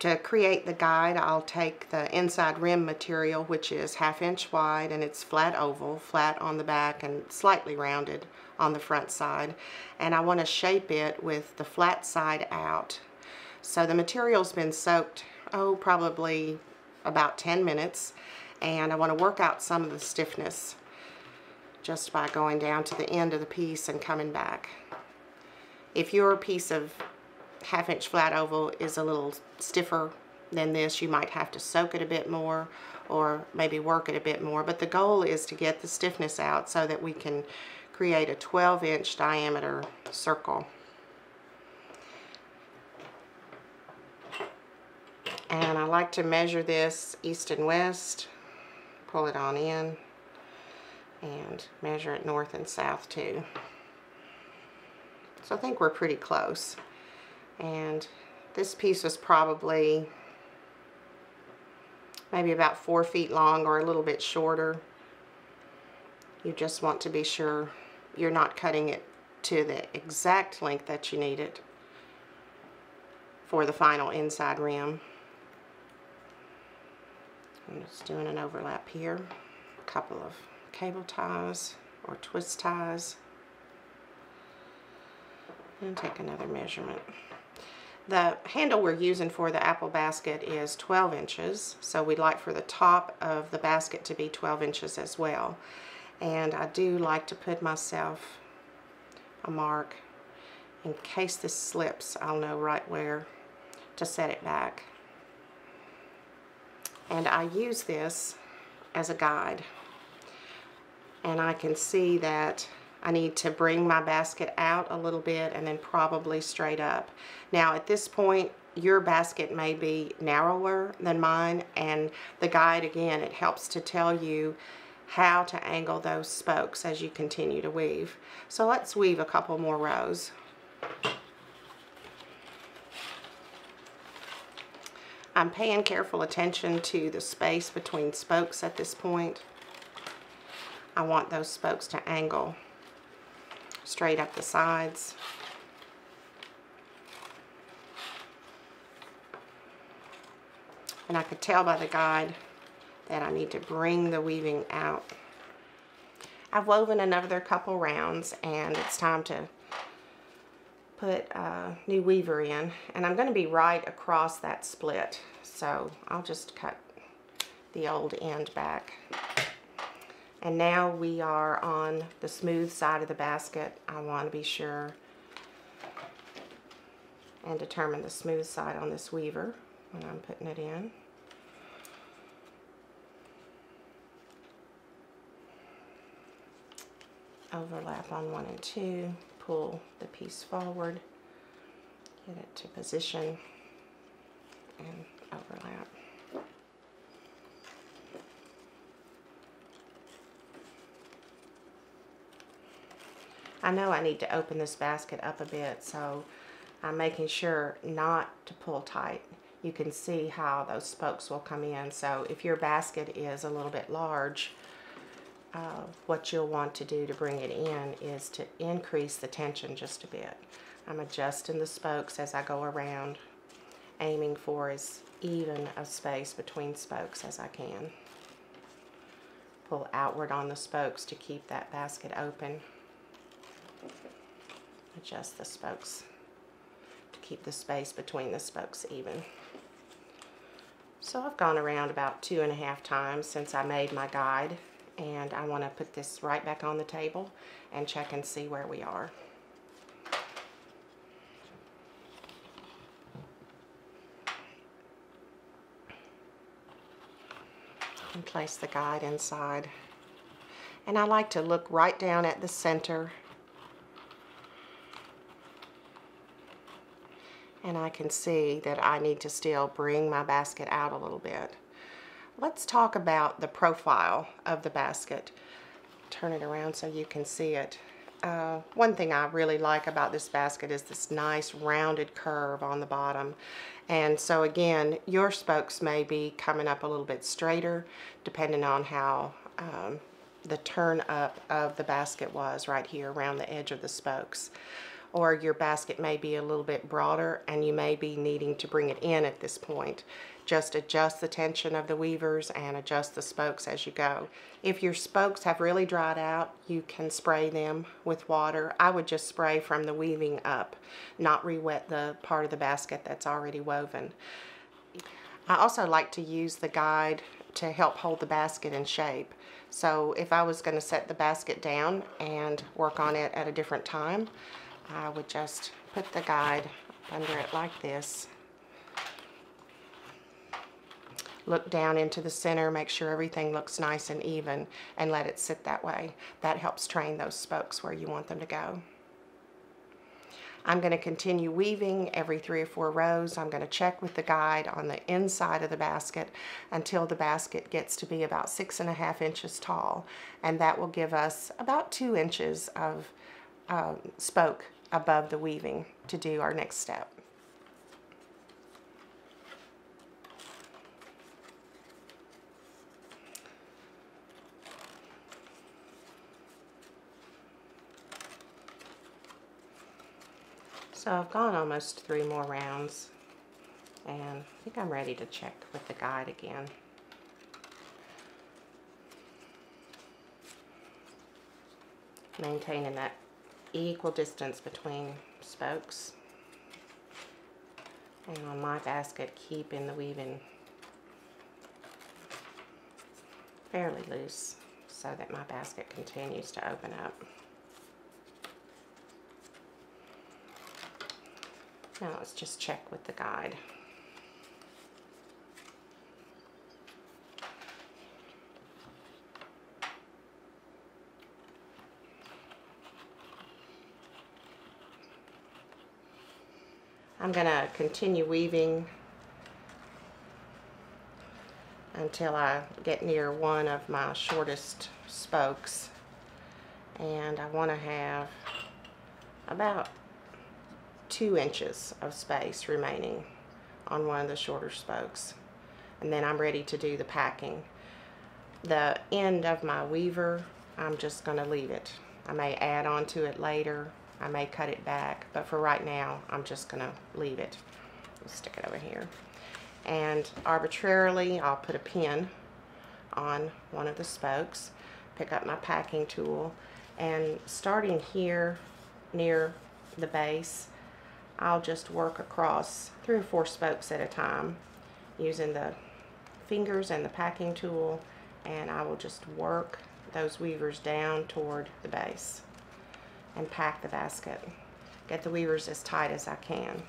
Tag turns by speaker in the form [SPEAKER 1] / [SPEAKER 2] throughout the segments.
[SPEAKER 1] To create the guide, I'll take the inside rim material, which is half inch wide and it's flat oval, flat on the back and slightly rounded on the front side. And I want to shape it with the flat side out. So the material's been soaked, oh, probably about 10 minutes. And I want to work out some of the stiffness just by going down to the end of the piece and coming back. If your piece of half inch flat oval is a little stiffer than this, you might have to soak it a bit more or maybe work it a bit more. But the goal is to get the stiffness out so that we can create a 12 inch diameter circle. And I like to measure this east and west, pull it on in, and measure it north and south too. So I think we're pretty close. And this piece was probably maybe about four feet long or a little bit shorter. You just want to be sure you're not cutting it to the exact length that you need it for the final inside rim. I'm just doing an overlap here. A couple of cable ties or twist ties. And take another measurement. The handle we're using for the apple basket is 12 inches, so we'd like for the top of the basket to be 12 inches as well. And I do like to put myself a mark. In case this slips, I'll know right where to set it back. And I use this as a guide. And I can see that I need to bring my basket out a little bit and then probably straight up. Now at this point, your basket may be narrower than mine and the guide again, it helps to tell you how to angle those spokes as you continue to weave. So let's weave a couple more rows. I'm paying careful attention to the space between spokes at this point. I want those spokes to angle straight up the sides. And I could tell by the guide that I need to bring the weaving out. I've woven another couple rounds and it's time to put a new weaver in and I'm going to be right across that split so I'll just cut the old end back. And now we are on the smooth side of the basket. I want to be sure and determine the smooth side on this weaver when I'm putting it in. Overlap on one and two, pull the piece forward, get it to position, and overlap. I know I need to open this basket up a bit, so I'm making sure not to pull tight. You can see how those spokes will come in. So if your basket is a little bit large, uh, what you'll want to do to bring it in is to increase the tension just a bit. I'm adjusting the spokes as I go around, aiming for as even a space between spokes as I can. Pull outward on the spokes to keep that basket open adjust the spokes to keep the space between the spokes even. So I've gone around about two and a half times since I made my guide and I want to put this right back on the table and check and see where we are. And place the guide inside. And I like to look right down at the center I can see that I need to still bring my basket out a little bit. Let's talk about the profile of the basket. Turn it around so you can see it. Uh, one thing I really like about this basket is this nice rounded curve on the bottom. And so again, your spokes may be coming up a little bit straighter depending on how um, the turn up of the basket was right here around the edge of the spokes. Or your basket may be a little bit broader and you may be needing to bring it in at this point. Just adjust the tension of the weavers and adjust the spokes as you go. If your spokes have really dried out, you can spray them with water. I would just spray from the weaving up, not re-wet the part of the basket that's already woven. I also like to use the guide to help hold the basket in shape. So if I was going to set the basket down and work on it at a different time, I would just put the guide under it like this look down into the center, make sure everything looks nice and even, and let it sit that way. That helps train those spokes where you want them to go. I'm going to continue weaving every three or four rows. I'm going to check with the guide on the inside of the basket until the basket gets to be about six and a half inches tall. And that will give us about two inches of um, spoke above the weaving to do our next step. So I've gone almost three more rounds and I think I'm ready to check with the guide again. Maintaining that equal distance between spokes. And on my basket, keeping the weaving fairly loose so that my basket continues to open up. Now let's just check with the guide. I'm going to continue weaving until I get near one of my shortest spokes and I want to have about two inches of space remaining on one of the shorter spokes. And then I'm ready to do the packing. The end of my weaver, I'm just going to leave it. I may add on to it later. I may cut it back, but for right now, I'm just going to leave it. Stick it over here. And arbitrarily, I'll put a pin on one of the spokes, pick up my packing tool, and starting here near the base, I'll just work across three or four spokes at a time using the fingers and the packing tool and I will just work those weavers down toward the base and pack the basket. Get the weavers as tight as I can.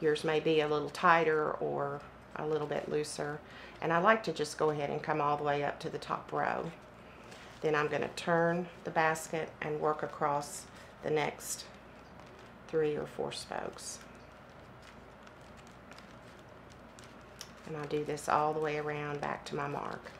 [SPEAKER 1] Yours may be a little tighter or a little bit looser and I like to just go ahead and come all the way up to the top row. Then I'm going to turn the basket and work across the next three or four spokes. And I'll do this all the way around back to my mark.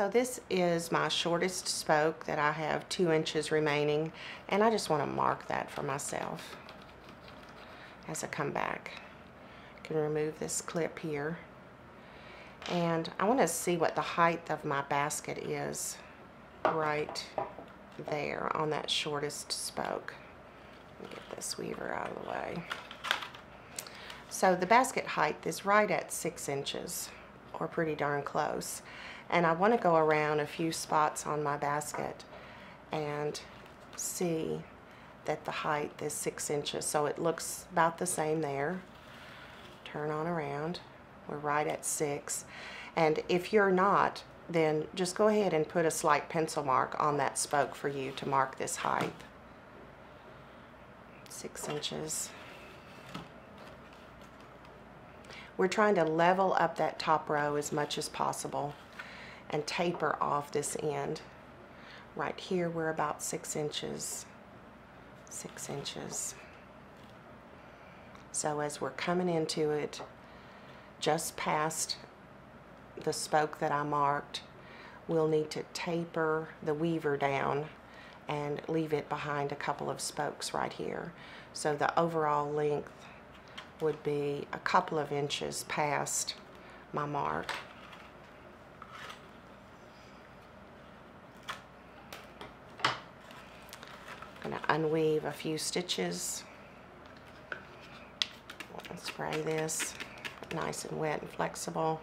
[SPEAKER 1] So this is my shortest spoke that I have two inches remaining and I just want to mark that for myself as I come back. I can remove this clip here and I want to see what the height of my basket is right there on that shortest spoke. Get this weaver out of the way. So the basket height is right at six inches or pretty darn close and I want to go around a few spots on my basket and see that the height is six inches. So it looks about the same there. Turn on around. We're right at six. And if you're not then just go ahead and put a slight pencil mark on that spoke for you to mark this height. Six inches. We're trying to level up that top row as much as possible and taper off this end. Right here we're about six inches, six inches. So as we're coming into it, just past the spoke that I marked, we'll need to taper the weaver down and leave it behind a couple of spokes right here. So the overall length would be a couple of inches past my mark. I'm going to unweave a few stitches. Spray this nice and wet and flexible.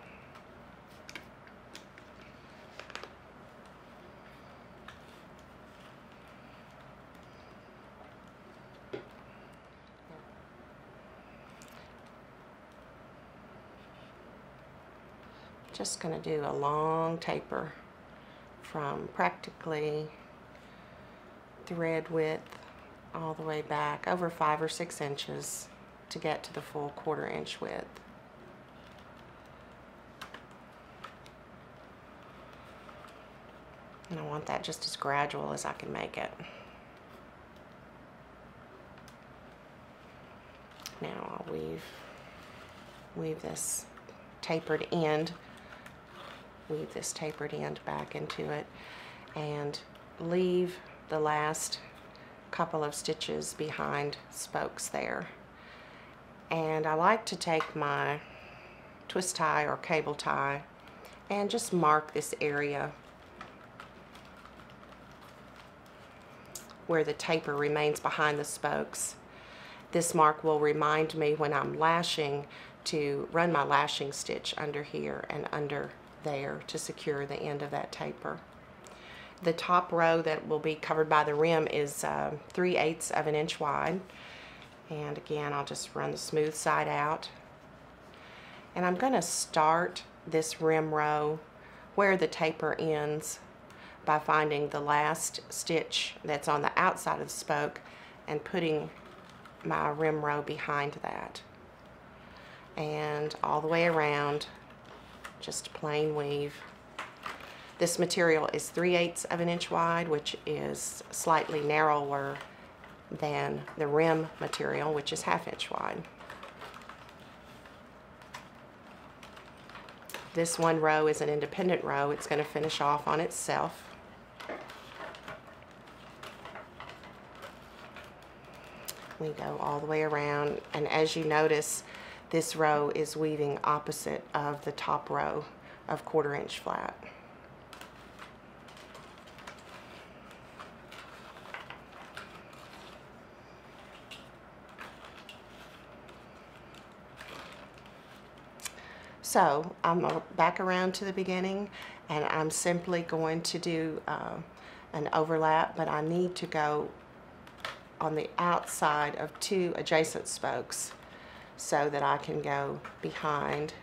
[SPEAKER 1] just going to do a long taper from practically thread width all the way back over five or six inches to get to the full quarter inch width. And I want that just as gradual as I can make it. Now I'll weave, weave this tapered end weave this tapered end back into it and leave the last couple of stitches behind spokes there. And I like to take my twist tie or cable tie and just mark this area where the taper remains behind the spokes. This mark will remind me when I'm lashing to run my lashing stitch under here and under there to secure the end of that taper. The top row that will be covered by the rim is uh, 3 eighths of an inch wide. And again, I'll just run the smooth side out. And I'm going to start this rim row where the taper ends by finding the last stitch that's on the outside of the spoke and putting my rim row behind that. And all the way around just plain weave. This material is 3 eighths of an inch wide, which is slightly narrower than the rim material, which is half inch wide. This one row is an independent row. It's going to finish off on itself. We go all the way around, and as you notice, this row is weaving opposite of the top row of quarter inch flat. So I'm back around to the beginning and I'm simply going to do uh, an overlap, but I need to go on the outside of two adjacent spokes so that I can go behind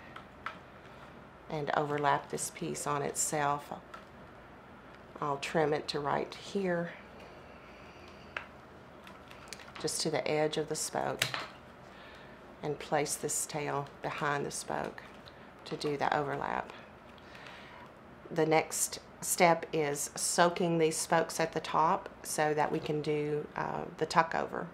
[SPEAKER 1] and overlap this piece on itself. I'll trim it to right here, just to the edge of the spoke, and place this tail behind the spoke to do the overlap. The next step is soaking these spokes at the top so that we can do uh, the tuck over.